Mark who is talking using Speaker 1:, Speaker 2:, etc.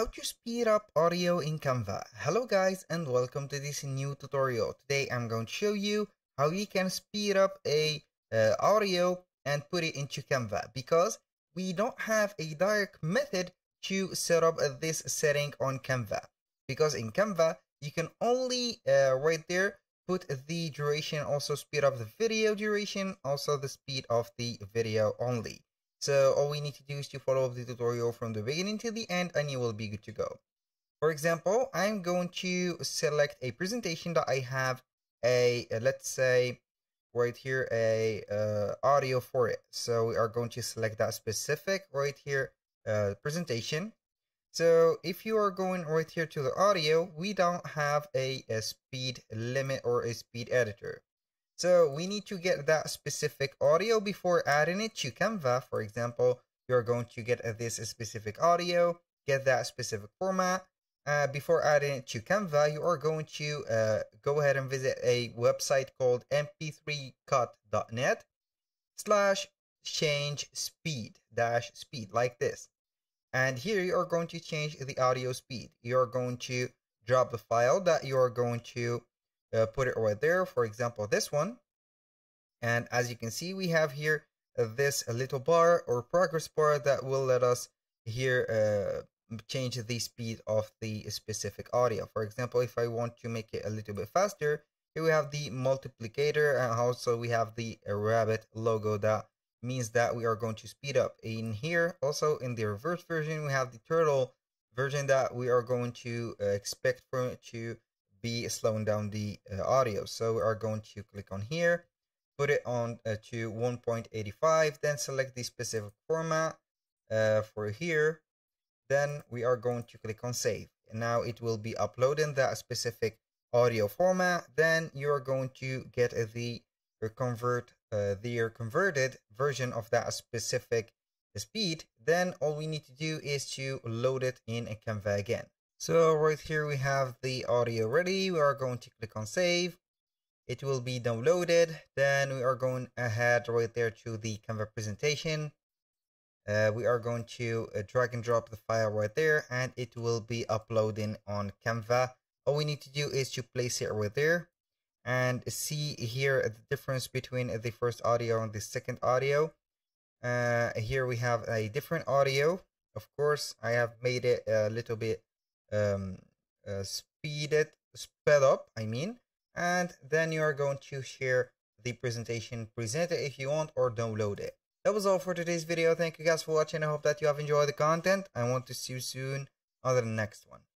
Speaker 1: how to speed up audio in Canva. Hello guys and welcome to this new tutorial. Today I'm going to show you how you can speed up a uh, audio and put it into Canva because we don't have a direct method to set up this setting on Canva because in Canva you can only uh, right there put the duration also speed up the video duration also the speed of the video only so all we need to do is to follow up the tutorial from the beginning to the end and you will be good to go. For example, I'm going to select a presentation that I have a, uh, let's say, right here, a uh, audio for it. So we are going to select that specific right here uh, presentation. So if you are going right here to the audio, we don't have a, a speed limit or a speed editor. So we need to get that specific audio before adding it to Canva. For example, you're going to get this specific audio, get that specific format. Uh, before adding it to Canva, you are going to uh, go ahead and visit a website called mp3cut.net slash change speed dash speed like this. And here you are going to change the audio speed. You're going to drop the file that you are going to uh, put it right there. For example, this one. And as you can see, we have here uh, this little bar or progress bar that will let us here uh, change the speed of the specific audio. For example, if I want to make it a little bit faster, here we have the multiplicator and also we have the rabbit logo that means that we are going to speed up. In here, also in the reverse version, we have the turtle version that we are going to uh, expect for it to be slowing down the uh, audio. So we are going to click on here, put it on uh, to 1.85, then select the specific format uh, for here. Then we are going to click on save. And now it will be uploading that specific audio format. Then you are going to get the convert uh, the converted version of that specific speed. Then all we need to do is to load it in a Canva again. So right here we have the audio ready. We are going to click on save. It will be downloaded. Then we are going ahead right there to the Canva presentation. Uh, we are going to uh, drag and drop the file right there and it will be uploading on Canva. All we need to do is to place it right there and see here the difference between the first audio and the second audio. Uh, here we have a different audio. Of course, I have made it a little bit um, uh, speed it, sped up, I mean, and then you are going to share the presentation, present it if you want, or download it. That was all for today's video. Thank you guys for watching. I hope that you have enjoyed the content. I want to see you soon on the next one.